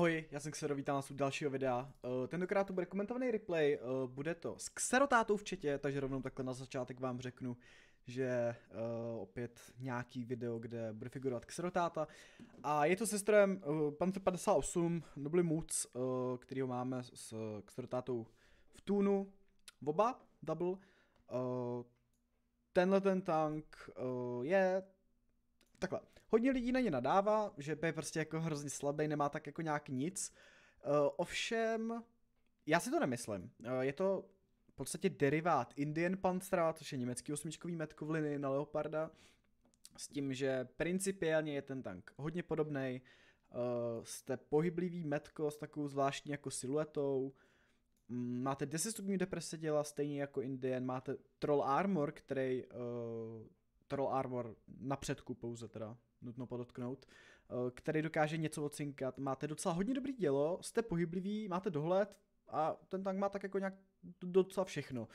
Ahoj, já jsem Xero, vítám vás u dalšího videa. Uh, tentokrát to bude komentovaný replay, uh, bude to s Xerotátou v četě, takže rovnou takhle na začátek vám řeknu, že uh, opět nějaký video, kde bude figurovat Xerotáta. A je to se strojem Panther 58 Nobly Moods, uh, kterýho máme s Xerotátou v Tunu, oba, double. Tenhle ten tank je takhle, hodně lidí na ně nadává, že je prostě jako hrozně slabý, nemá tak jako nějak nic. Uh, ovšem, já si to nemyslím. Uh, je to v podstatě derivát Indian Panzera, což je německý osmičkový metkovliny na Leoparda, s tím, že principiálně je ten tank hodně podobný. Uh, jste pohyblivý metko s takovou zvláštní jako siluetou, mm, máte 10 stupňů deprese děla, stejně jako Indian, máte Troll Armor, který uh, Troll Armor na předku pouze teda, nutno podotknout, eh, který dokáže něco ocinkat. Máte docela hodně dobrý dělo, jste pohyblivý, máte dohled a ten tank má tak jako nějak docela všechno.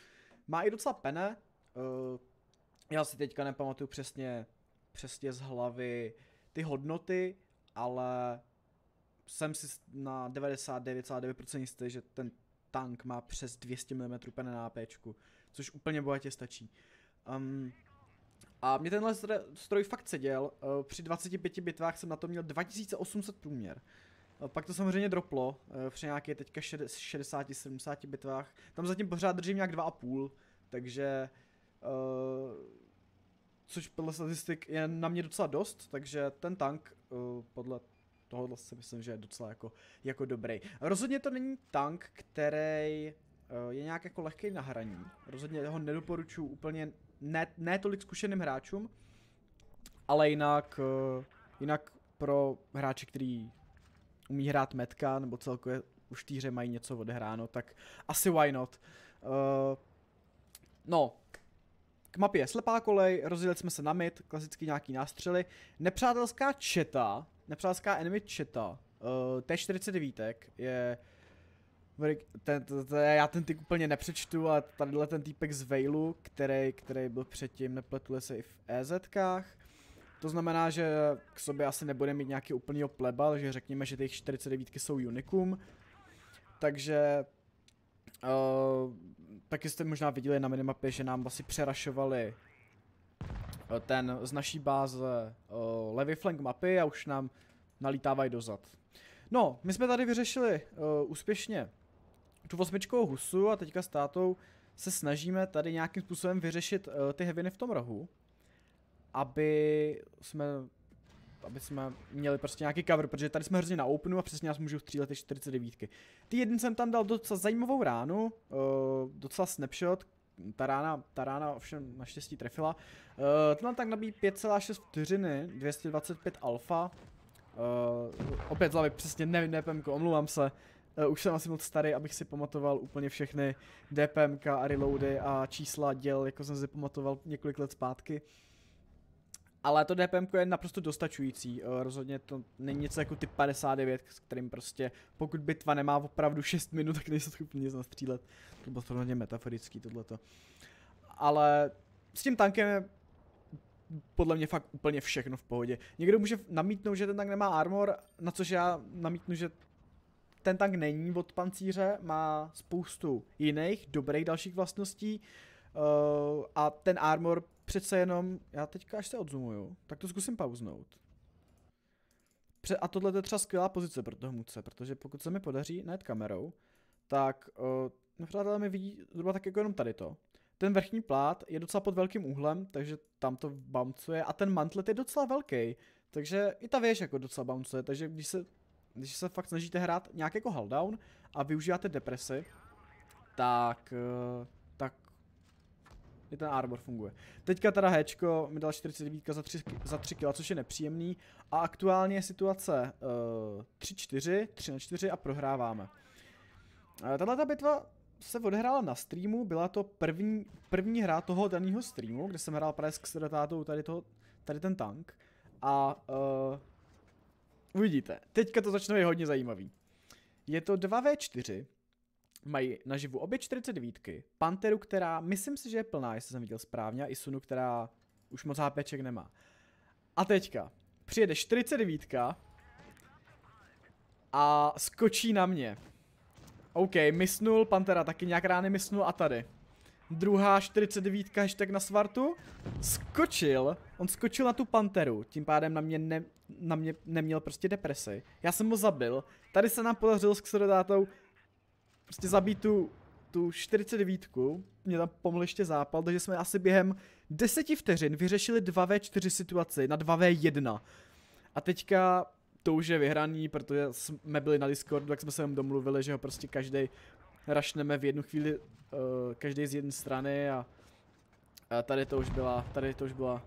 Má i docela pene, eh, já si teďka nepamatuju přesně, přesně z hlavy ty hodnoty, ale jsem si na 99,9% jistý, že ten tank má přes 200 mm pene na AP, což úplně bohatě stačí. Um, a mě tenhle stroj fakt seděl, eh, při 25 bitvách jsem na to měl 2800 průměr. Eh, pak to samozřejmě droplo, eh, při nějaké teďka 60-70 bitvách. Tam zatím pořád držím nějak 2,5, takže... což podle statistik je na mě docela dost, takže ten tank podle tohohle si myslím, že je docela jako, jako dobrý. Rozhodně to není tank, který je nějak jako lehký na hraní. Rozhodně ho nedoporučuji úplně ne, ne tolik zkušeným hráčům, ale jinak, uh, jinak pro hráče, který umí hrát metka, nebo celkově už týře mají něco odehráno, tak asi why not. Uh, no, k mapě slepá kolej, rozjeli jsme se na mid, klasicky nějaký nástřely. Nepřátelská četa, nepřátelská enemy četa, uh, T49 je ten, ten, ten, já ten typ úplně nepřečtu a tadyhle ten týpek z Veilu, který, který byl předtím, nepletuli se i v EZkách. To znamená, že k sobě asi nebude mít nějaký úplný pleba, že řekněme, že těch 49 jsou unikum. Takže uh, taky jste možná viděli na minimapě, že nám asi přerašovali uh, ten z naší báze uh, levý flank mapy a už nám nalítávají dozad. No, my jsme tady vyřešili uh, úspěšně tu osmičkovou husu a teďka s tátou se snažíme tady nějakým způsobem vyřešit uh, ty heaviny v tom rohu, aby jsme aby jsme měli prostě nějaký cover, protože tady jsme hrozně na openu a přesně nás můžou střílet ty 49. Ty jeden jsem tam dal docela zajímavou ránu, uh, docela snapshot, ta rána, ta rána ovšem naštěstí trefila. Uh, tenhle tak nabíjí 5,6 vteřiny, 225 alfa. Uh, opět z přesně nevím, nevím, omluvám se. Uh, už jsem asi moc starý, abych si pamatoval úplně všechny DPMK a reloady a čísla děl, jako jsem si pamatoval několik let zpátky. Ale to DPM je naprosto dostačující, uh, rozhodně to není něco jako typ 59, s kterým prostě, pokud bitva nemá opravdu 6 minut, tak nejsou schopni nic nastřílet. To bylo to metaforický tohleto. Ale s tím tankem je podle mě fakt úplně všechno v pohodě. Někdo může namítnout, že ten tank nemá armor, na což já namítnu, že ten tank není od pancíře, má spoustu jiných dobrých dalších vlastností uh, a ten armor přece jenom, já teďka až se odzumuju, tak to zkusím pauznout. A tohle je třeba skvělá pozice pro toho muce, protože pokud se mi podaří najít kamerou, tak uh, nepřátelé mi vidí zhruba tak jako jenom tady to. Ten vrchní plát je docela pod velkým úhlem, takže tam to bouncuje a ten mantlet je docela velký, takže i ta věž jako docela bouncuje, takže když se když se fakt snažíte hrát nějak jako haldown a využíváte depresy, tak, eh, tak i ten armor funguje. Teďka teda Hčko mi dal 49 za 3, za 3 kg, což je nepříjemný. A aktuálně je situace uh, 3-4, 3 na 4 a prohráváme. Uh, Tahle ta bitva se odehrála na streamu, byla to první, první hra toho daného streamu, kde jsem hrál právě s tady, toho, tady ten tank. A uh, Uvidíte. Teďka to začne být hodně zajímavý. Je to 2v4, mají naživu obě 49, Panteru, která myslím si, že je plná, jestli jsem viděl správně, a Isunu, která už moc HPček nemá. A teďka, přijede 49 a skočí na mě. OK, misnul, Pantera taky nějak rány misnul a tady. Druhá 49 hashtag na svartu. Skočil, on skočil na tu Panteru, tím pádem na mě, ne, na mě neměl prostě depresi. Já jsem ho zabil, tady se nám podařilo s Xerodátou prostě zabít tu, tu 49, mě tam pomohl ještě zápal, takže jsme asi během 10 vteřin vyřešili 2v4 situaci na 2v1. A teďka to už je vyhraný, protože jsme byli na Discordu, tak jsme se domluvili, že ho prostě každý rašneme v jednu chvíli, uh, každý z jedné strany a, a tady to už byla, tady to už byla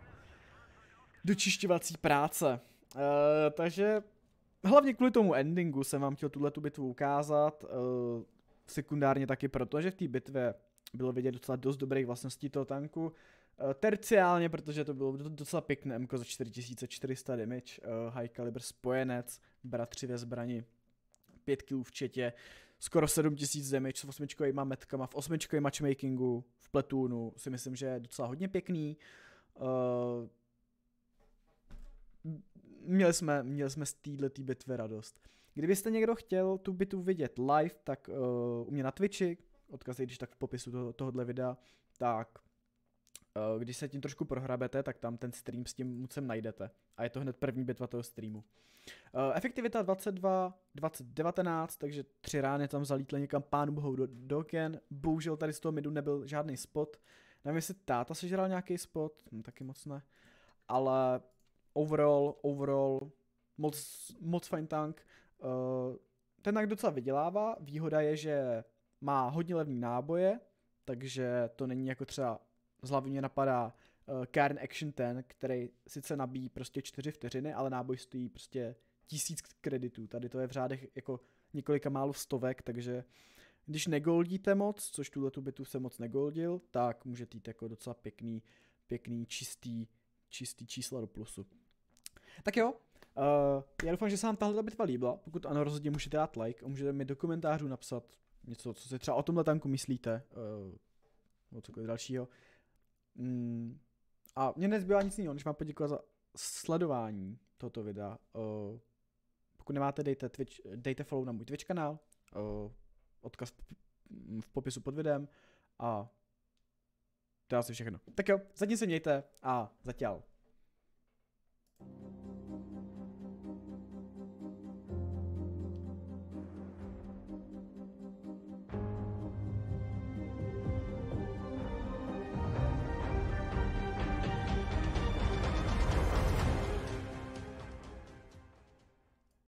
dočišťovací práce. Uh, takže hlavně kvůli tomu endingu jsem vám chtěl tuhle tu bitvu ukázat, uh, sekundárně taky proto, že v té bitvě bylo vidět docela dost dobrých vlastností toho tanku, Uh, terciálně, protože to bylo docela pěkné MK za 4400 damage, uh, high caliber spojenec, bratři ve zbrani, 5 kg skoro 7000 damage s osmičkovýma metkama, v osmičkovém matchmakingu, v pletůnu, si myslím, že je docela hodně pěkný. Uh, měli jsme, měli jsme z této bitvy radost. Kdybyste někdo chtěl tu bitvu vidět live, tak uh, u mě na Twitchi, odkaz je když tak v popisu toho, tohohle videa, tak když se tím trošku prohrabete, tak tam ten stream s tím mucem najdete. A je to hned první bitva toho streamu. Uh, efektivita 22, 2019, takže tři rány tam zalítly někam pánu bohou do, do oken. Bohužel tady z toho midu nebyl žádný spot. Nevím, jestli táta sežral nějaký spot, no, taky moc ne. Ale overall, overall, moc, moc fajn tank. Uh, ten tank docela vydělává, výhoda je, že má hodně levný náboje, takže to není jako třeba z hlavy mě napadá uh, Karen Action 10, který sice nabíjí prostě 4 vteřiny, ale náboj stojí prostě tisíc kreditů. Tady to je v řádech jako několika málo stovek, takže když negoldíte moc, což tuhle tu bitu se moc negoldil, tak můžete jít jako docela pěkný, pěkný, čistý, čistý čísla do plusu. Tak jo, uh, já doufám, že se vám tahle bitva líbila. Pokud ano, rozhodně můžete dát like a můžete mi do komentářů napsat něco, co si třeba o tomhle tanku myslíte, uh, nebo cokoliv dalšího. Mm, a mě nezbývá nic jiného, než vám poděkovat za sledování tohoto videa. Uh, pokud nemáte, dejte, Twitch, dejte follow na můj Twitch kanál, uh, odkaz v popisu pod videem a to je asi všechno. Tak jo, zatím se mějte a zatím.